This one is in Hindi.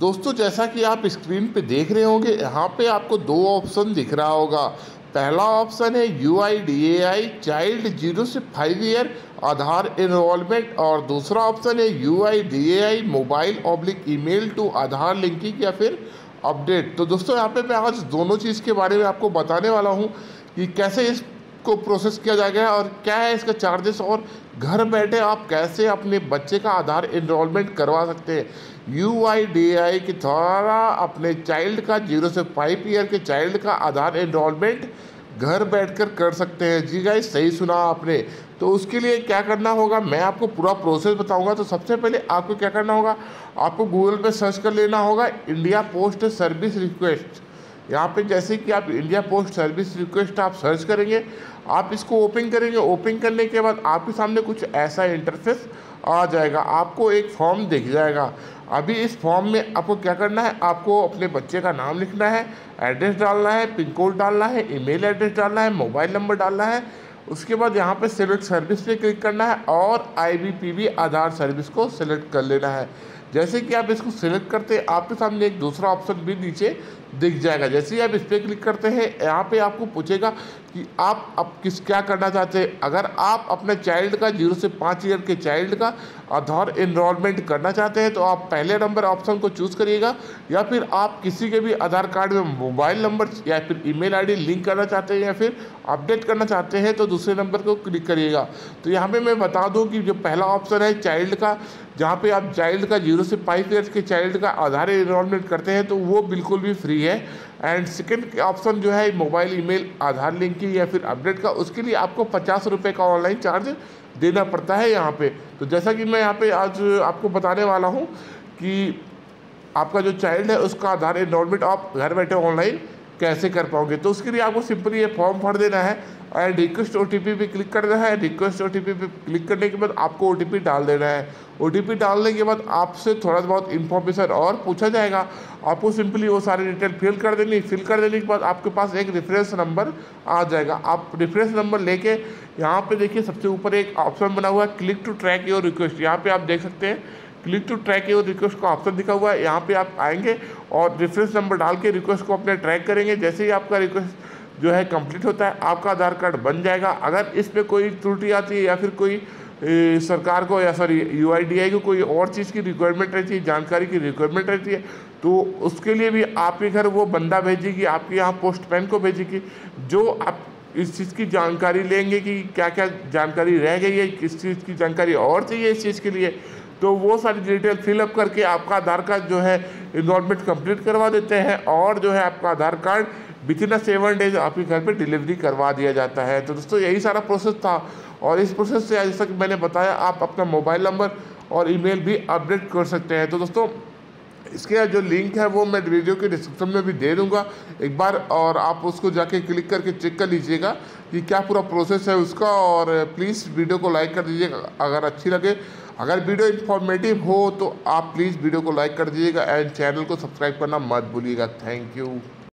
दोस्तों, जैसा कि आप स्क्रीन पे देख रहे होंगे, यहाँ पे आपको दो ऑप्शन दिख रहा होगा। पहला ऑप्शन है U I D A I child zero से फाइव ईयर आधार इनरोलमेंट और दूसरा ऑप्शन है U I D A I mobile oblique email to Aadhaar linking या फिर अपडेट तो दोस्तों, यहाँ पे मैं आज दोनों चीज़ के बारे में आपको बताने वाला हूँ कि कैसे इसको प्रोसेस किया जाएगा और क्या है इसका चार्जेस और घर बैठे आप कैसे अपने बच्चे का आधार इनरोलमेंट करवा सकते हैं? यू आई डी आई के द्वारा अपने चाइल्ड का ज़ीरो से फाइव ईयर के चाइल्ड का आधार इनरोलमेंट घर बैठकर कर सकते हैं। जी गाइस सही सुना आपने। तो उसके लिए क्या करना होगा? मैं आपको पूरा प्रोसेस बताऊँगा। तो सबसे पहले आपको क्या करना होगा? आपको गूगल पे सर्च कर लेना होगा। इंडिया पोस्ट सर्विस रिक्वेस्ट यहाँ पे जैसे कि आप इंडिया पोस्ट सर्विस रिक्वेस्ट आप सर्च करेंगे, आप इसको ओपन करेंगे ओपन करने के बाद आपके सामने कुछ ऐसा इंटरफेस आ जाएगा, आपको एक फॉर्म दिख जाएगा। अभी इस फॉर्म में आपको क्या करना है, आपको अपने बच्चे का नाम लिखना है एड्रेस डालना है पिन कोड डालना है ईमेल एड्रेस डालना है मोबाइल नंबर डालना है। उसके बाद यहाँ पे सिलेक्ट सर्विस पे क्लिक करना है और आई आधार सर्विस को सिलेक्ट कर लेना है। जैसे कि आप इसको सिलेक्ट करते आपके सामने एक दूसरा ऑप्शन भी नीचे दिख जाएगा। जैसे ही आप इस पर क्लिक करते हैं, यहाँ पे आपको पूछेगा कि आप अब किस, क्या करना चाहते हैं। अगर आप अपने चाइल्ड का, ज़ीरो से पाँच ईयर के चाइल्ड का आधार इनरोलमेंट करना चाहते हैं तो आप पहले नंबर ऑप्शन को चूज़ करिएगा, या फिर आप किसी के भी आधार कार्ड में मोबाइल नंबर या फिर ईमेल आईडी लिंक करना चाहते हैं, या फिर अपडेट करना चाहते हैं तो दूसरे नंबर को क्लिक करिएगा। तो यहाँ पर मैं बता दूँ कि जो पहला ऑप्शन है, चाइल्ड का जहाँ पे आप चाइल्ड का ज़ीरो से फाइव ईयर्स के चाइल्ड का आधार इनरोलमेंट करते हैं तो वो बिल्कुल भी फ्री है। एंड सेकेंड ऑप्शन जो है मोबाइल ईमेल आधार लिंक की या फिर अपडेट का, उसके लिए आपको पचास रुपये का ऑनलाइन चार्ज देना पड़ता है यहाँ पे। तो जैसा कि मैं यहाँ पे आज आपको बताने वाला हूँ कि आपका जो चाइल्ड है, उसका आधार इनरोलमेंट आप घर बैठे ऑनलाइन कैसे कर पाओगे? तो उसके लिए आपको सिंपली ये फॉर्म भर देना है एंड रिक्वेस्ट ओ टी पे क्लिक करना है। रिक्वेस्ट ओ टी पे क्लिक करने के बाद आपको ओ टी पी डाल देना है। ओ टी पी डालने के बाद आपसे थोड़ा बहुत इन्फॉर्मेशन और पूछा जाएगा। आपको सिंपली वो सारी डिटेल फिल कर देनी फिल कर देने के बाद आपके पास एक रेफरेंस नंबर आ जाएगा। आप रेफरेंस नंबर लेके यहाँ पे देखिए सबसे ऊपर एक ऑप्शन बना हुआ है। Click to track your request यहाँ पे आप देख सकते हैं click to track your request का ऑप्शन दिखा हुआ है। यहाँ पे आप आएँगे और रेफरेंस नंबर डाल के रिक्वेस्ट को अपने ट्रैक करेंगे। जैसे ही आपका रिक्वेस्ट जो है कंप्लीट होता है, आपका आधार कार्ड बन जाएगा। अगर इस पर कोई त्रुटि आती है या फिर कोई सरकार को या सॉरी यू को कोई और चीज़ की रिक्वायरमेंट रहती है, जानकारी की रिक्वायरमेंट रहती है तो उसके लिए भी आपके घर वो बंदा भेजेगी, आपके यहाँ पोस्टमैन को भेजेगी, जो आप इस चीज़ की जानकारी लेंगे कि क्या क्या जानकारी रह गई है, किस चीज़ की जानकारी और चाहिए इस चीज़ के लिए तो वो सारी डिटेल फिलअप करके आपका आधार कार्ड जो है इन्वॉल्वमेंट कंप्लीट करवा देते हैं और जो है आपका Aadhaar card within seven days आपके घर पे डिलीवरी करवा दिया जाता है। तो दोस्तों, यही सारा प्रोसेस था। और इस प्रोसेस से जैसा कि मैंने बताया, आप अपना मोबाइल नंबर और ईमेल भी अपडेट कर सकते हैं। तो दोस्तों, इसके जो लिंक है वो मैं वीडियो के डिस्क्रिप्शन में भी दे दूँगा। एक बार और आप उसको जाके क्लिक करके चेक कर लीजिएगा कि क्या पूरा प्रोसेस है उसका। और प्लीज़ वीडियो को लाइक कर दीजिएगा, अगर अच्छी लगे अगर वीडियो इन्फॉर्मेटिव हो तो आप प्लीज़ वीडियो को लाइक कर दीजिएगा एंड चैनल को सब्सक्राइब करना मत भूलिएगा। Thank you